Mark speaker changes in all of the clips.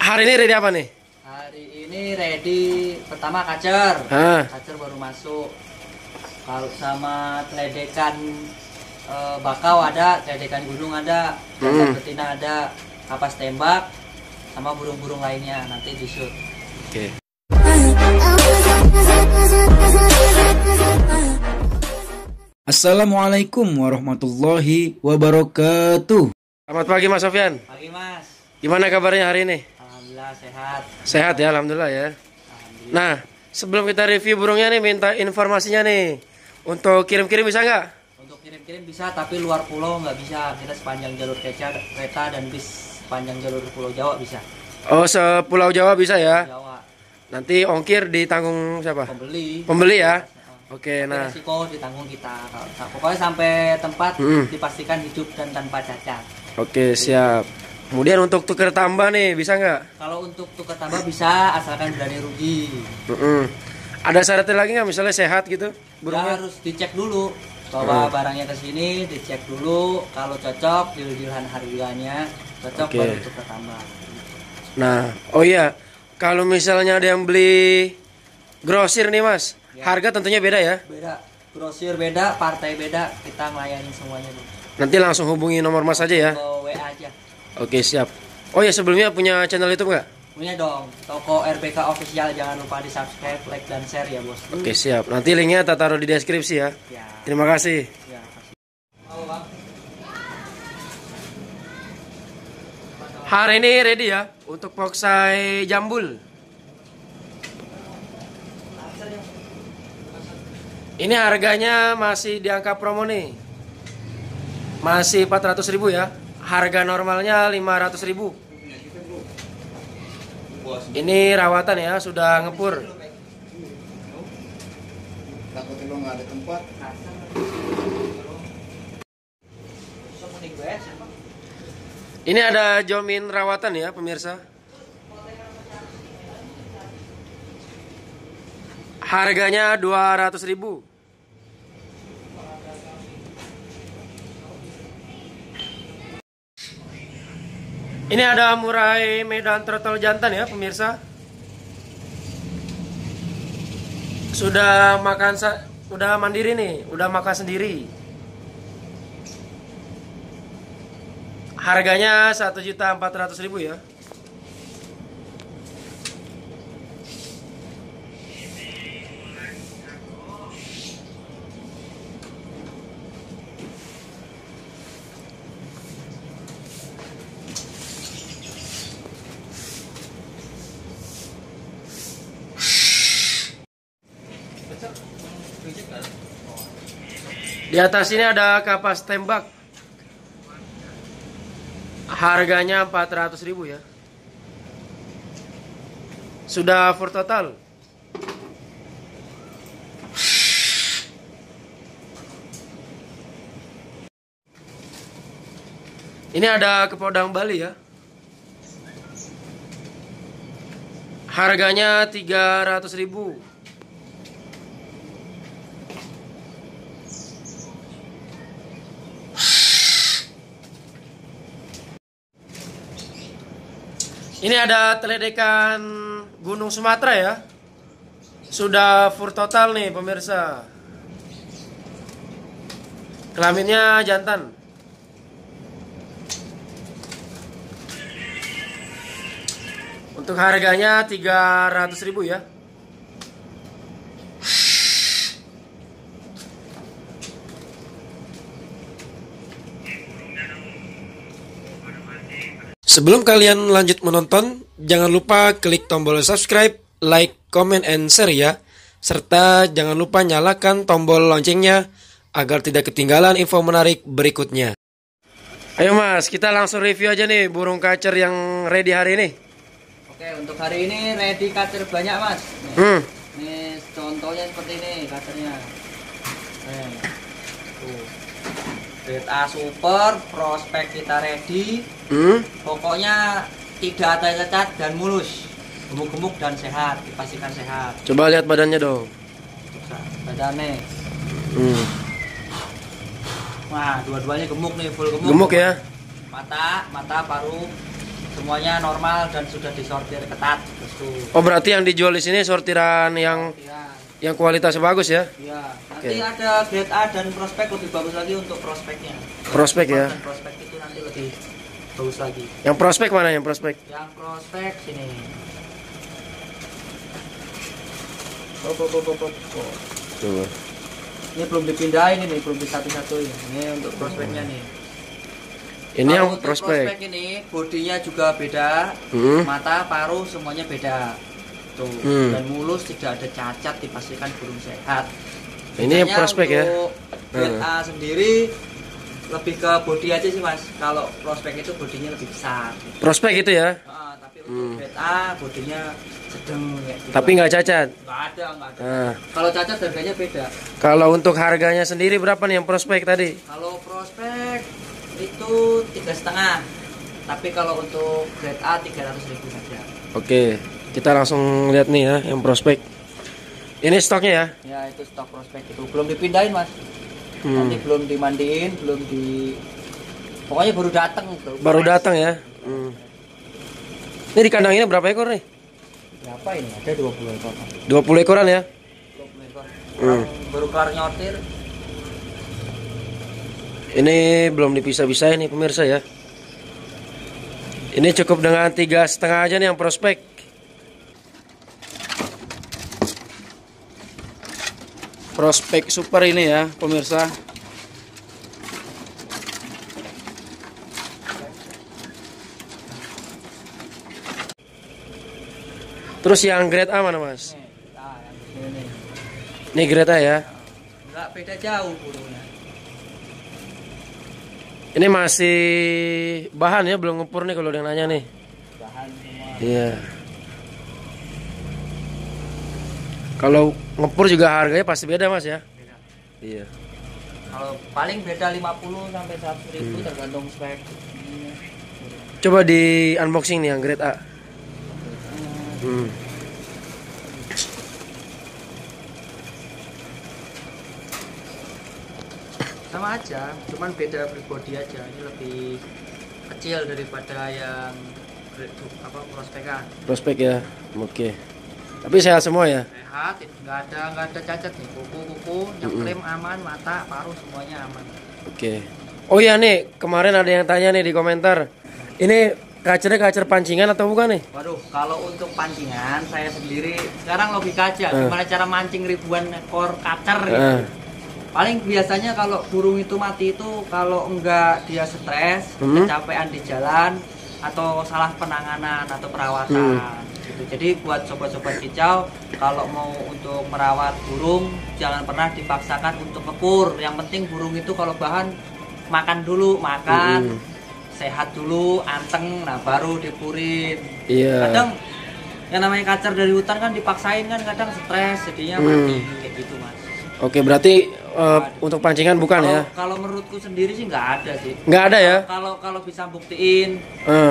Speaker 1: Hari ini ready apa nih?
Speaker 2: Hari ini ready pertama kacer.
Speaker 1: Hah.
Speaker 2: Kacer baru masuk. Kalau sama teledekan eh, bakau ada, teledekan gunung ada,
Speaker 1: Hmm.
Speaker 2: betina ada, kapas tembak, sama burung-burung lainnya nanti di shoot.
Speaker 1: Oke.
Speaker 3: Assalamualaikum warahmatullahi wabarakatuh.
Speaker 1: Selamat pagi Mas Sofyan.
Speaker 2: Pagi mas,
Speaker 1: Gimana kabarnya hari ini?
Speaker 2: Alhamdulillah sehat.
Speaker 1: Sehat ya, alhamdulillah ya.
Speaker 2: Alhamdulillah.
Speaker 1: Nah, sebelum kita review burungnya nih, minta informasinya nih. Untuk kirim-kirim bisa nggak?
Speaker 2: Untuk kirim-kirim bisa, tapi luar pulau nggak bisa. Kita sepanjang jalur kereta, kereta dan bis sepanjang jalur Pulau Jawa bisa.
Speaker 1: Oh, sepulau Jawa bisa ya.
Speaker 2: Jawa.
Speaker 1: Nanti ongkir ditanggung siapa?
Speaker 2: Pembeli.
Speaker 1: Pembeli ya.
Speaker 2: Heeh.
Speaker 1: Oke,
Speaker 2: Tapi
Speaker 1: nah.
Speaker 2: resiko ditanggung kita. Pokoknya sampai tempat
Speaker 1: Mm.
Speaker 2: dipastikan hidup dan tanpa cacat.
Speaker 1: Oke, siap. Kemudian untuk tuker tambah nih, bisa nggak?
Speaker 2: Kalau untuk tukar tambah bisa, asalkan berani rugi.
Speaker 1: Mm-mm. Ada syaratnya lagi nggak? Misalnya sehat gitu?
Speaker 2: Ya
Speaker 1: Burungnya?
Speaker 2: harus dicek dulu bahwa
Speaker 1: Hmm.
Speaker 2: barangnya ke sini, dicek dulu. Kalau cocok, deal-dealan harganya cocok
Speaker 1: Oke.
Speaker 2: baru tukar tambah.
Speaker 1: Nah, oh iya, kalau misalnya ada yang beli grosir nih mas,
Speaker 2: Ya.
Speaker 1: harga tentunya beda ya.
Speaker 2: Beda, grosir beda, partai beda, kita ngelayanin semuanya bu.
Speaker 1: Nanti langsung hubungi nomor mas aja ya.
Speaker 2: Ke WA aja.
Speaker 1: Oke siap. Oh ya sebelumnya punya channel YouTube nggak?
Speaker 2: Punya dong, toko RBK official jangan lupa di subscribe, like dan share ya bos.
Speaker 1: Oke siap. Nanti linknya tak taruh di deskripsi ya.
Speaker 2: Ya,
Speaker 1: Terima kasih.
Speaker 2: ya.
Speaker 1: Hari ini ready ya untuk poksai jambul. Ini harganya masih di angka promo nih. Masih 400.000 ya. Harga normalnya 500.000. Ini rawatan ya, sudah ngepur.
Speaker 4: takutnya lo nggak ada tempat
Speaker 1: Ini ada jomin rawatan ya, pemirsa. Harganya 200.000. Ini ada murai Medan Turtle jantan ya, pemirsa. Sudah makan udah mandiri nih, udah makan sendiri. Harganya 1.400.000 ya. Di atas ini ada kapas tembak. Harganya 400.000 ya. Sudah for total. Ini ada kepodang Bali ya. Harganya 300.000. Ini ada teledekan Gunung Sumatera ya. Sudah full total nih pemirsa. Kelaminnya jantan. Untuk harganya 300.000 ya. Sebelum kalian lanjut menonton, jangan lupa klik tombol subscribe, like, comment, and share ya. Serta jangan lupa nyalakan tombol loncengnya agar tidak ketinggalan info menarik berikutnya. Ayo mas, kita langsung review aja nih burung kacer yang ready hari ini.
Speaker 2: Oke, untuk hari ini ready kacer banyak mas. Nih,
Speaker 1: Hmm,
Speaker 2: nih contohnya seperti ini kacernya. Nih. Grade A super, prospek kita ready.
Speaker 1: hmm,
Speaker 2: Pokoknya tidak ada cacat dan mulus, gemuk-gemuk dan sehat, dipastikan sehat.
Speaker 1: coba lihat badannya dong.
Speaker 2: Badannya,
Speaker 1: Hmm,
Speaker 2: wah dua-duanya gemuk nih, full gemuk.
Speaker 1: gemuk ya.
Speaker 2: Mata, mata, paru, semuanya normal dan sudah disortir ketat
Speaker 1: Oh berarti yang dijual di sini sortiran yang
Speaker 2: ya
Speaker 1: yang kualitasnya bagus ya?
Speaker 2: ya nanti
Speaker 1: Oke.
Speaker 2: ada grade A dan prospek lebih bagus lagi untuk prospeknya
Speaker 1: Prospek ya?
Speaker 2: dan prospek itu nanti lebih bagus lagi
Speaker 1: Yang prospek mana yang prospek?
Speaker 2: yang prospek sini Oh, oh, oh, oh, oh.
Speaker 1: Coba.
Speaker 2: ini belum dipindahin ini belum disatu-satuin ini untuk prospeknya nih
Speaker 1: Ini
Speaker 2: Kalau
Speaker 1: yang
Speaker 2: untuk
Speaker 1: prospek.
Speaker 2: ini bodinya juga beda
Speaker 1: Hmm.
Speaker 2: mata paruh semuanya beda tuh
Speaker 1: Hmm.
Speaker 2: dan mulus tidak ada cacat dipastikan burung sehat
Speaker 1: Ini
Speaker 2: Bedanya
Speaker 1: prospek ya?
Speaker 2: untuk grade
Speaker 1: Hmm.
Speaker 2: A sendiri lebih ke body aja sih mas kalau prospek itu bodinya lebih besar
Speaker 1: Prospek itu ya?
Speaker 2: Ah, tapi
Speaker 1: Hmm.
Speaker 2: untuk grade A bodinya sedang kayak gitu.
Speaker 1: Tapi nggak cacat.
Speaker 2: nggak ada nggak ada
Speaker 1: Nah,
Speaker 2: kalau cacat harganya beda
Speaker 1: kalau untuk harganya sendiri berapa nih yang prospek tadi?
Speaker 2: kalau prospek itu tiga setengah tapi kalau untuk grade A 300 ribu saja
Speaker 1: Oke, kita langsung lihat nih ya yang prospek. Ini stoknya ya?
Speaker 2: ya itu stok prospek itu belum dipindahin mas
Speaker 1: Hmm.
Speaker 2: nanti belum dimandiin belum di pokoknya baru datang
Speaker 1: Baru datang ya? Hmm. Ini di kandang ini berapa ekor nih?
Speaker 2: berapa ini ada 20 ekor Mas.
Speaker 1: 20 ekoran ya?
Speaker 2: 20 ekor
Speaker 1: Hmm.
Speaker 2: Baru kelar nyortir
Speaker 1: Ini belum dipisah-pisah nih pemirsa ya. Ini cukup dengan tiga setengah aja nih yang prospek.
Speaker 3: Prospek super ini ya, pemirsa.
Speaker 1: Terus yang grade A mana mas? Ini grade A ya.
Speaker 2: nggak beda jauh burungnya
Speaker 1: Ini masih bahan ya, belum ngepur nih kalau ada yang nanya nih.
Speaker 2: bahan semua
Speaker 1: Iya. Kalau ngepur juga harganya pasti beda mas ya?
Speaker 2: beda
Speaker 1: Iya.
Speaker 2: kalau paling beda 50 sampai 100 ribu
Speaker 1: Hmm.
Speaker 2: tergantung spek.
Speaker 1: Coba di unboxing nih yang grade A. Hmm.
Speaker 2: sama aja cuman beda body aja ini lebih kecil daripada yang grade apa prospekan
Speaker 1: Prospek ya. Oke. Tapi sehat semua ya.
Speaker 2: sehat nggak ada nggak ada cacat nih kuku kuku yang
Speaker 1: Mm-mm.
Speaker 2: klaim aman mata paruh semuanya aman
Speaker 1: Oke. Oh iya nih, kemarin ada yang tanya nih di komentar. Ini kacernya kacer pancingan atau bukan nih?
Speaker 2: waduh kalau untuk pancingan saya sendiri sekarang logika aja
Speaker 1: Eh.
Speaker 2: gimana cara mancing ribuan ekor kacer gitu. paling biasanya kalau burung itu mati itu kalau enggak dia stres
Speaker 1: Hmm.
Speaker 2: kecapean di jalan atau salah penanganan atau perawatan
Speaker 1: Hmm.
Speaker 2: Gitu. jadi buat sobat-sobat kicau kalau mau untuk merawat burung jangan pernah dipaksakan untuk kepur yang penting burung itu kalau bahan makan dulu makan
Speaker 1: Hmm.
Speaker 2: sehat dulu anteng nah baru dipurin
Speaker 1: Iya.
Speaker 2: kadang yang namanya kacer dari hutan kan dipaksain kan kadang stres jadinya
Speaker 1: Hmm.
Speaker 2: mati kayak gitu mas
Speaker 1: Oke, berarti eh, untuk pancingan bukan
Speaker 2: kalau
Speaker 1: ya?
Speaker 2: kalau menurutku sendiri sih nggak ada sih
Speaker 1: Nggak ada ya?
Speaker 2: kalau kalau bisa buktiin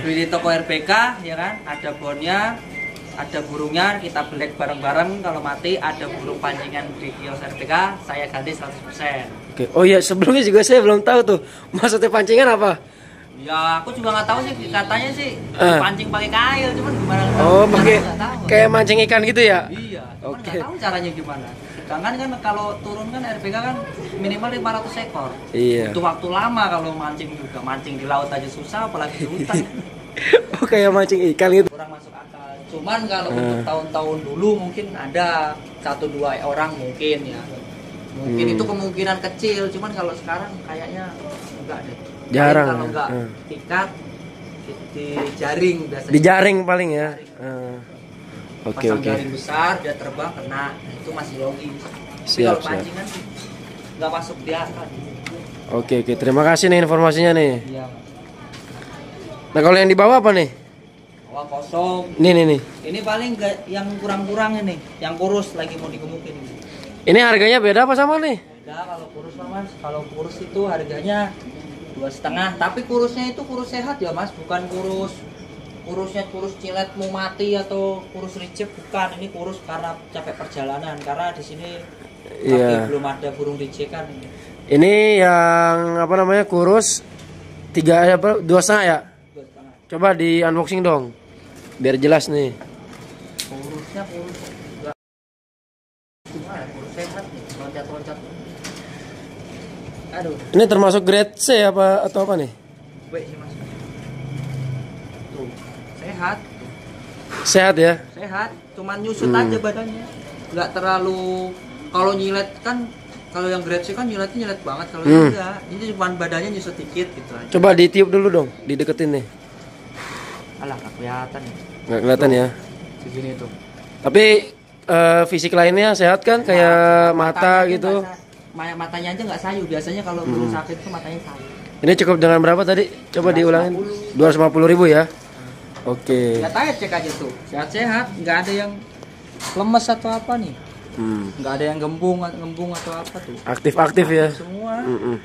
Speaker 2: beli di toko RPK ya kan ada bonnya ada burungnya kita belek bareng-bareng kalau mati ada burung pancingan di kios RPK saya ganti 100%
Speaker 1: Oke. Oh iya, sebelumnya juga saya belum tahu tuh maksudnya pancingan apa?
Speaker 2: ya aku juga nggak tahu sih katanya sih
Speaker 1: Eh.
Speaker 2: pancing pakai kail cuman gimana
Speaker 1: Oh, pakai kayak mancing ikan gitu ya?
Speaker 2: Iya, cuman
Speaker 1: Oke.
Speaker 2: nggak tahu caranya gimana. Sedangkan kan kalau turun kan RPK kan minimal 500 ekor.
Speaker 1: Iya.
Speaker 2: Butuh waktu lama kalau mancing juga. Mancing di laut aja susah apalagi di hutan.
Speaker 1: oh, kayak mancing ikan gitu.
Speaker 2: Kurang masuk akal. Cuman kalau
Speaker 1: Hmm.
Speaker 2: untuk tahun-tahun dulu mungkin ada satu dua orang mungkin ya. Mungkin
Speaker 1: Hmm.
Speaker 2: itu kemungkinan kecil, cuman kalau sekarang kayaknya enggak deh. Paling
Speaker 1: Jarang
Speaker 2: Kalau
Speaker 1: ya.
Speaker 2: enggak
Speaker 1: Hmm.
Speaker 2: tikat di, jaring biasanya.
Speaker 1: Di jaring paling ya. Eh, Oke,
Speaker 2: pasang
Speaker 1: oke.
Speaker 2: jaring besar dia terbang kena nah, itu masih logis
Speaker 1: Siap,
Speaker 2: kalau
Speaker 1: siap.
Speaker 2: pancingan nggak masuk di akal
Speaker 1: Oke, oke. Terima kasih nih informasinya nih.
Speaker 2: iya
Speaker 1: Nah, kalau yang di bawah apa nih?
Speaker 2: Bawah kosong.
Speaker 1: Nih, nih, nih.
Speaker 2: ini paling nggak yang kurang-kurang ini yang kurus lagi mau digemukin
Speaker 1: Ini. Harganya beda apa sama nih?
Speaker 2: beda kalau kurus mas. Kalau kurus itu harganya dua setengah. Tapi kurusnya itu kurus sehat ya mas. Bukan kurus kurusnya kurus cilet mau mati atau kurus ricep bukan. Ini kurus karena capek perjalanan. Karena di sini kaki belum ada burung ricekan ini.
Speaker 1: Ini yang apa namanya kurus tiga eh, apa dua setengah ya?
Speaker 2: dua setengah.
Speaker 1: Coba di unboxing dong. Biar jelas nih.
Speaker 2: gimana kurus sehat nih loncat loncat aduh
Speaker 1: Ini termasuk grade C apa atau apa nih?
Speaker 2: B sih mas tuh sehat
Speaker 1: Sehat ya.
Speaker 2: sehat cuman nyusut
Speaker 1: Hmm.
Speaker 2: aja badannya nggak terlalu kalau nyilet kan kalau yang grade C kan nyiletnya nyilet banget kalau
Speaker 1: Hmm.
Speaker 2: enggak ini cuma badannya nyusut dikit gitu aja
Speaker 1: Coba ditiup dulu dong, dideketin nih.
Speaker 2: alah kelihatan ya
Speaker 1: Nggak kelihatan ya.
Speaker 2: segini tuh
Speaker 1: Tapi eh, fisik lainnya sehat kan kayak mata
Speaker 2: Matanya
Speaker 1: gitu.
Speaker 2: ma- matanya aja nggak sayu biasanya kalau
Speaker 1: Hmm.
Speaker 2: belum sakit tuh matanya sayu
Speaker 1: Ini cukup dengan berapa tadi? Coba diulangin. 250 ribu ya. Oke.
Speaker 2: lihat aja cek aja tuh sehat-sehat nggak ada yang lemes atau apa nih
Speaker 1: Hmm.
Speaker 2: nggak ada yang gembung gembung atau apa tuh
Speaker 1: Aktif-aktif ya.
Speaker 2: semua
Speaker 1: Mm-mm.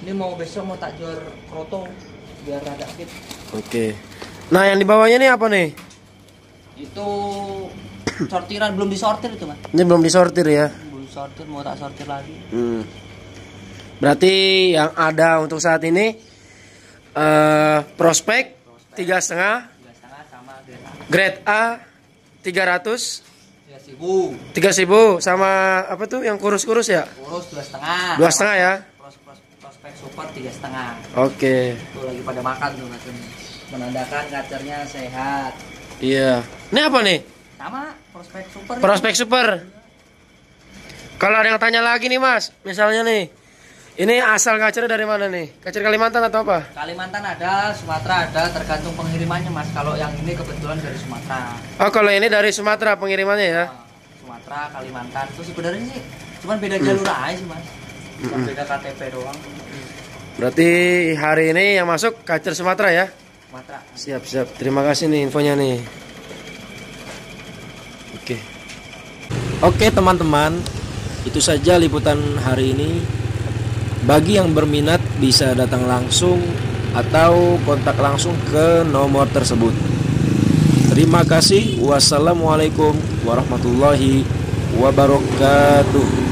Speaker 2: ini mau besok mau tak jual kroto biar ada fit
Speaker 1: Oke. Nah, yang di bawahnya nih apa nih?
Speaker 2: Itu sortiran belum disortir itu mas
Speaker 1: Ini belum disortir ya.
Speaker 2: belum sortir mau tak sortir lagi
Speaker 1: Hmm. Berarti yang ada untuk saat ini eh prospek tiga setengah,
Speaker 2: grade A
Speaker 1: grade A 300,
Speaker 2: tiga ribu
Speaker 1: tiga ribu sama apa tuh yang kurus-kurus ya?
Speaker 2: kurus dua setengah
Speaker 1: Dua setengah ya?
Speaker 2: Pros, pros, prospek super tiga setengah
Speaker 1: Oke.
Speaker 2: tuh lagi pada makan tuh kacernya menandakan kacernya sehat
Speaker 1: Iya. Ini apa nih?
Speaker 2: sama prospek super
Speaker 1: Prospek super. Kalau ada yang tanya lagi nih mas, misalnya nih, ini asal kacer dari mana nih? Kacer Kalimantan atau apa?
Speaker 2: Kalimantan ada, Sumatera ada, tergantung pengirimannya mas. Kalau yang ini kebetulan dari Sumatera,
Speaker 1: Oh kalau ini dari Sumatera pengirimannya ya?
Speaker 2: Nah, Sumatera, Kalimantan. Itu sebenarnya sih cuman beda jalur aja sih mas. Cuma beda KTP doang.
Speaker 1: Berarti hari ini yang masuk kacer Sumatera ya? Siap siap. Terima kasih nih infonya nih. Oke. Oke teman-teman, itu saja liputan hari ini. Bagi yang berminat bisa datang langsung atau kontak langsung ke nomor tersebut. Terima kasih. Wassalamualaikum warahmatullahi wabarakatuh.